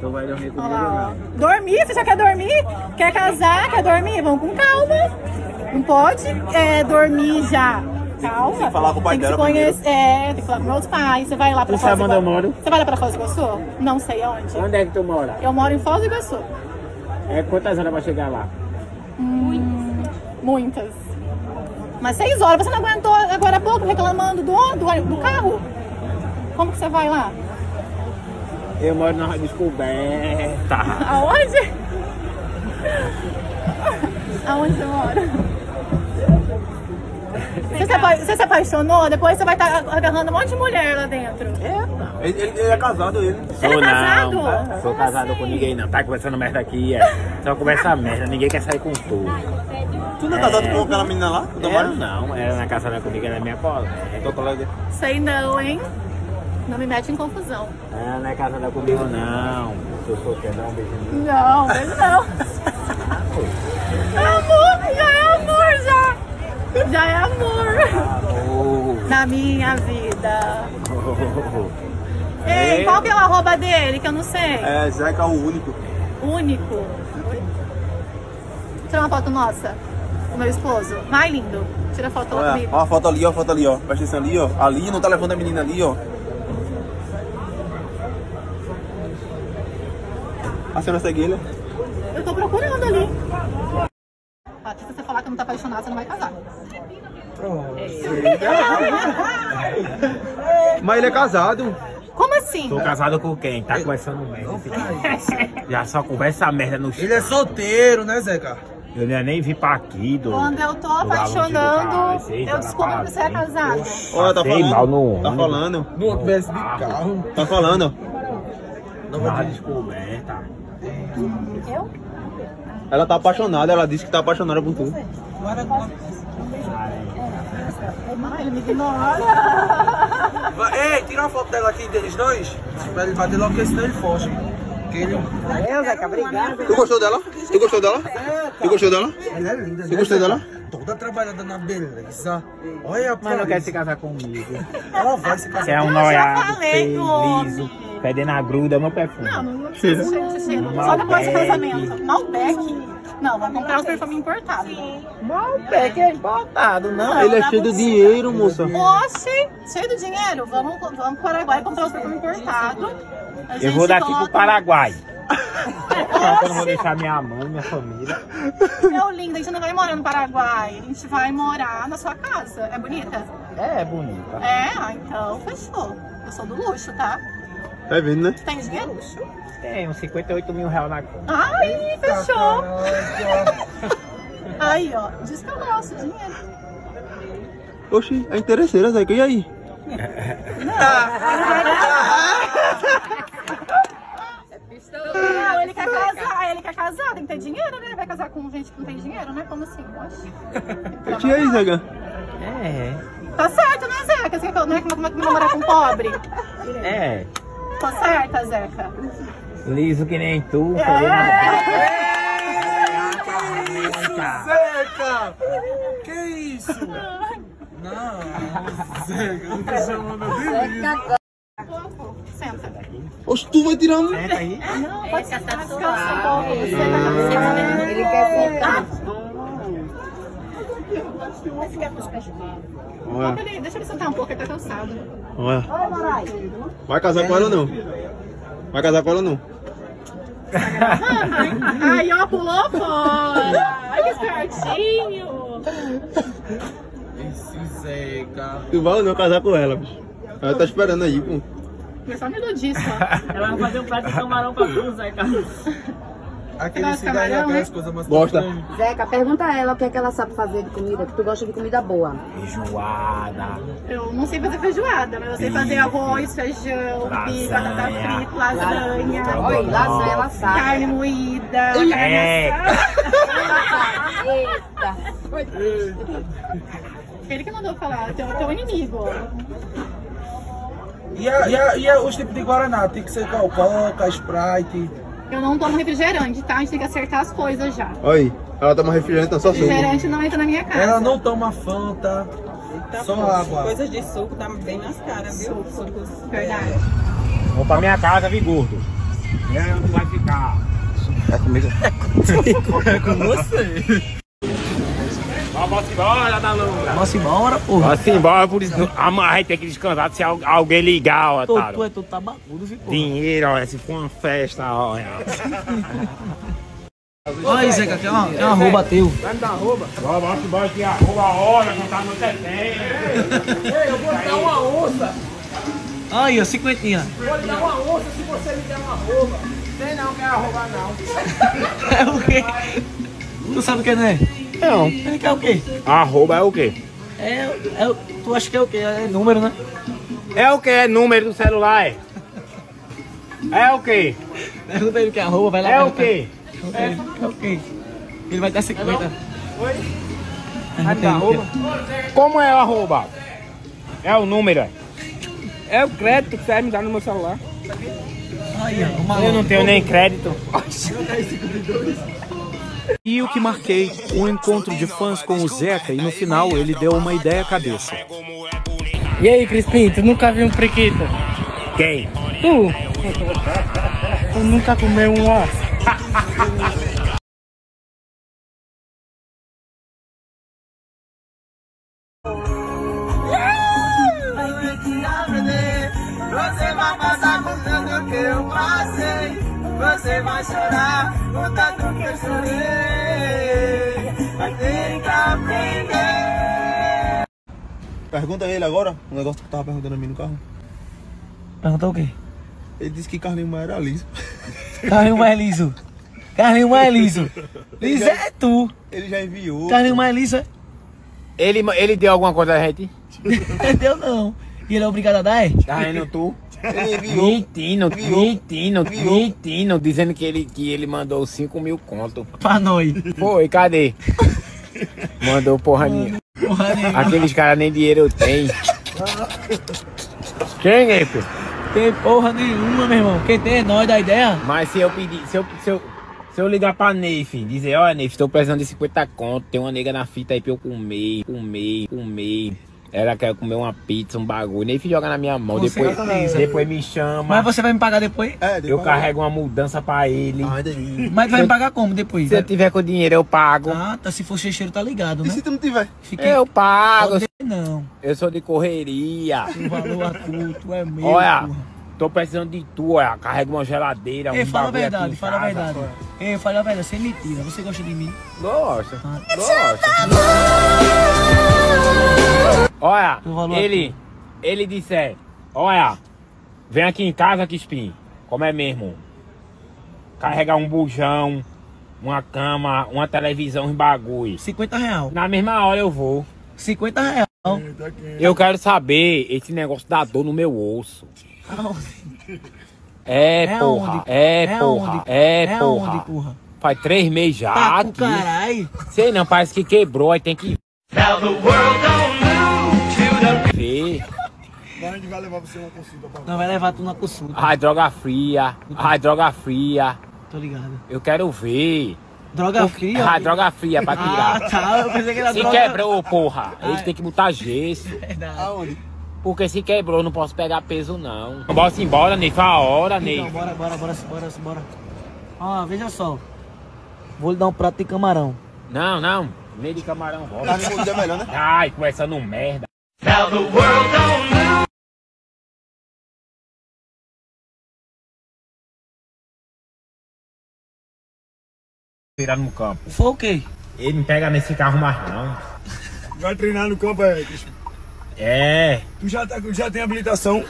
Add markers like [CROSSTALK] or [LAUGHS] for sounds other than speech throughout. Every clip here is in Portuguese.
Tu vai dormir comigo ó. Dormir? Você já quer dormir? Quer casar? Quer dormir? Vamos com calma. Não pode é, dormir já. Calma. Tem que falar com o pai Tem que se dela conhecer. É, tem que falar com meus pais. Você vai lá pra Tu Foz sabe do onde eu moro? Você vai lá pra Foz do Iguaçu? Não sei onde. Onde é que tu mora? Eu moro em Foz do Iguaçu. É quantas horas pra chegar lá? Muitas. Mas seis horas. Você não aguentou agora há pouco reclamando do, do, do carro? Como que você vai lá? Eu moro na descoberta. Aonde? Aonde você mora? Você se, apa- você se apaixonou? Depois você vai estar agarrando um monte de mulher lá dentro. Ele, ele- ele é casado, ele. Ele é casado? não. Sou casado assim? com ninguém não. Tá conversando merda aqui, é. Só conversa merda, ninguém quer sair com tu. Tu não é casado com aquela menina lá? Eu Tomara? não, ela não é casada comigo, ela é minha colega. Tua colega. Sei não, hein? Não me mete em confusão. Ela não é casada comigo não. Eu sou quer dar um beijinho. Não, ele não. Amor, já é amor, já. Já é amor. Na minha vida. É. Ei, qual que é o arroba dele que eu não sei? É, Zeca é o único. Único. Tira uma foto nossa. O meu esposo. Vai, lindo. Tira foto lá Olha, comigo. ó a foto ali, ó a foto ali, ó. Presta atenção ali, ó. Ali no telefone da menina ali, ó. A senhora segue ele? Eu tô procurando ali. Ah, se você falar que não tá apaixonado, você não vai casar. Mas ele é casado. Como assim? Tô casado com quem? Tá conversando merda. Já só conversa merda no chão. Ele é solteiro, né, Zeca? Eu nem- nem vi pra aqui, do. Quando eu tô apaixonando, eu descubro que você é casado. Olha, tá Passei mal falando. no Tá falando. No ambiente de carro. Tá falando. Na descoberta. Eu? Ela tá apaixonada, ela disse que tá apaixonada por tu. Ele me ignora. Ei, tira uma foto dela aqui, deles dois. Pra ele bater logo, porque senão ele foge. Que ele... Tu gostou dela? Tu gostou dela? Tu gostou dela? Ela é linda, Tu né, gostou Zeca? dela? Toda trabalhada na beleza. Olha, Mas não quer se casar comigo. Ela vai se casar. Você é um Eu já noiado, liso, fedendo a gruda, meu perfume. Não, não precisa ser cheiro. Só depois do casamento. Malbec. Não, vai comprar os perfumes importados. Malbec é importado, não. Ele é cheio de dinheiro, moça. Oxe, cheio de dinheiro. Vamos, vamos pro Paraguai comprar os perfumes importados. Eu vou daqui coloca- pro Paraguai. [LAUGHS] Eu não vou deixar minha mãe, minha família. Meu lindo, a gente não vai morar no Paraguai. A gente vai morar na sua casa. É bonita? É, é bonita. É, ah, então fechou. Eu sou do luxo, tá? Tá vendo, né? Tem dinheiro? Tem uns 58 mil reais na conta. Ai, fechou. [LAUGHS] Aí, ó. Diz que eu gosto dinheiro. Oxi, é interesseira, Zeca. E aí? Não, ele quer casar, ele quer casar, tem que ter dinheiro, né? Ele vai casar com gente que não tem dinheiro, né? Como assim? Oxe. E aí, Zeca? É, Tá certo, né, Zeca? Você quer, né? Como é que namorar com pobre? é. Tá certa, Zeca? Liso que nem tu. Tá. Zeca! Que isso? Não, Zeca, não tá chamando de liso. Senta. Oxi, tu vai tirar um. Senta aí. Não, pode sentar, descansa um pouco. Você tá Ele quer sentar. Olha, Deixa ele- Deixa ele sentar um pouco, ele tá cansado. Olha. Vai casar com ela ou não? Vai casar com ela ou não? [LAUGHS] Aí, ó, pulou fora. Ai, que espertinho. Esse Zeca. Tu vai ou não casar com ela, bicho? Ela tá esperando aí, pô. Foi só me iludir, só. Ela vai fazer um prato de camarão pra tu, Zeca. Aquele cigarro, aquelas né? coisas mais Gosta. Zeca, pergunta a ela o que é que ela sabe fazer de comida, que tu gosta de comida boa. Feijoada. Eu não sei fazer feijoada, mas eu sei fazer arroz, feijão, bife, batata Lasanha. frita, lasanha, Olha, lasanha ela sabe. carne moída, É. Eita. Ele que mandou falar, teu, teu inimigo. E, a, e, a, e a, os tipos de Guaraná? Tem que ser qual? Coca, Sprite. Eu não tomo refrigerante, tá? A gente tem que acertar as coisas já. Olha aí. Ela toma refrigerante, tá só suco. Refrigerante não entra na minha casa. Ela não toma Fanta, só água. Coisas de suco tá bem nas caras, viu? Sucos. Verdade. Vou pra minha casa, vi gordo. É, onde vai ficar? É comigo. É com você. Vamos embora, Dalunga. Vamos embora, porra. Vamos embora, por isso. Amanhã vai ter que descansar se al- alguém ligar, ó, Tu, tu é todo tabacudo, viu? Dinheiro, olha, se for uma festa, olha. [LAUGHS] Olha aí, Zeca, que é uma, é uma rouba teu. Vamos dar rouba? Vamos, vamos embora que a rouba a hora, não tá anoitecendo. Ei, eu vou dar uma onça. Aí, ó, cinquentinha. Vou lhe dar uma onça se você me der uma rouba. Tem não, quer roubar não. [LAUGHS] É o quê? Tu sabe o que, né? Não. Ele quer o quê? Arroba é o quê? É, é, o- tu acha que é o quê? É número, né? É o quê? É número do celular? É, é o quê? Pergunta ele que é arroba, vai lá. É o quê? Pergunta ele, É o quê? Ele vai dar 50. Oi? Pergunta arroba? Como é o arroba? É o número, é? É o crédito que serve me dar no meu celular. Aí, ó, Eu não tenho nem crédito. E o que marquei, um encontro de fãs com o Zeca e no final ele deu uma ideia à cabeça. E aí, Crispim, tu nunca viu um priquito? Quem? Tu? [LAUGHS] Tu nunca comeu um ó? [LAUGHS] Você vai chorar o tanto que eu chorei. Vai ter que aprender. Pergunta a ele agora, um negócio que tu tava perguntando a mim no carro. Perguntou o quê? Ele disse que Carlinhos Maia era liso. Carlinho mais liso. Carlinho mais liso. Liso é tu. Ele já enviou. Carlinho mais liso é. Ele, ele deu alguma coisa a gente? [LAUGHS] Entendeu não? E ele é obrigado a dar, é? Tá rindo tu? Ele [LAUGHS] enviou. Mentindo, Enviou. mentindo, Enviou. mentindo, dizendo que ele, que ele mandou 5 mil conto. Pra nós. Foi, cadê? [LAUGHS] Mandou porra nenhuma. Porra nenhuma. Aqueles caras nem dinheiro tem. Quem é, filho? Tem porra nenhuma, meu irmão. Quem tem é nós da ideia. Mas se eu pedir, se eu, se eu, se eu ligar pra Neif, dizer, olha Neif, tô precisando de 50 conto, tem uma nega na fita aí pra eu comer, comer, comer. Ela quer comer uma pizza, um bagulho. Neif joga na minha mão, Com depois, certeza. depois me chama. Mas você vai me pagar depois? É, Eu carrego uma mudança pra ele. Ah, daí. Mas vai me pagar como depois? Se eu tiver com dinheiro, eu pago. Ah, tá. Se for checheiro, tá ligado, E né? se tu não tiver? Fiquei. Eu pago. Pode Não. Eu sou de correria. O valor a tu, tu é meu. Olha, porra. tô precisando de tu, olha. Carrega uma geladeira, Ei, um fala a verdade, fala a verdade. Ei, fala a verdade, sem mentira. Você gosta de mim? Gosta, Ah. gosta. Olha, ele, ele disse, olha, vem aqui em casa, Crispim, como é mesmo? Carregar um bujão, uma cama, uma televisão e bagulho. 50 real. Na mesma hora eu vou. 50 real. Eu quero saber esse negócio da dor no meu osso. É, É porra. aonde? É, É porra. aonde? É, É porra. aonde, porra? Faz três meses já. Tá com aqui. caralho. Sei não, parece que quebrou, aí tem que ver. Vai levar você uma consulta pra Não, vai levar tu na consulta. Ai, droga fria. Ai, droga fria. Tô ligado. Eu quero ver. Droga fria? Ai, droga fria pra Ah, tirar. tá. Eu pensei que era Se droga... quebrou, porra, eles Ai. têm que botar gesso. [LAUGHS] Verdade. Aonde? Porque se quebrou, não posso pegar peso, não. Bora embora, Ney. Fala a hora, Ney. Então, bora, bora, bora, bora, bora. Ó, veja só. Vou lhe dar um prato de camarão. Não, não. Meio de camarão, bora. Carne é melhor, né? Ai, conversando merda. Virar no campo. Foi o quê? Ele não pega nesse carro mais não. Vai treinar no campo, é. É. Tu já, tá, já tem habilitação?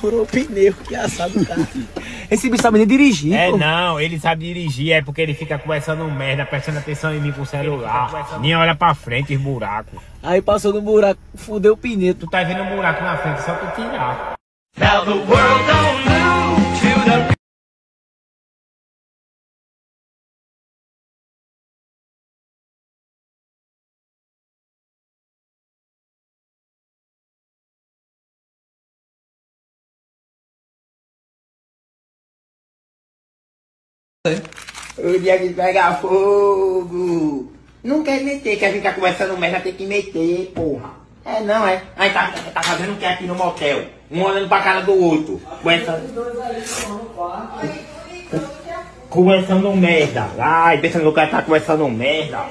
Furou o pneu, que assado, cara. [LAUGHS] Esse bicho sabe nem dirigir, É pô. não, ele sabe dirigir, é porque ele fica conversando merda, prestando atenção em mim com o celular. Nem olha pra frente os buracos. Aí passou no buraco, fudeu o pneu. Tu tá vendo um buraco na frente, só tu tirar. O dia que pega fogo. Não quer meter, quer ficar conversando merda, tem que meter, porra. É, não, é. Aí tá, tá fazendo o que aqui no motel? Um olhando pra cara do outro. Conversando. Conversando merda. Ai, pensando que o cara tá conversando merda.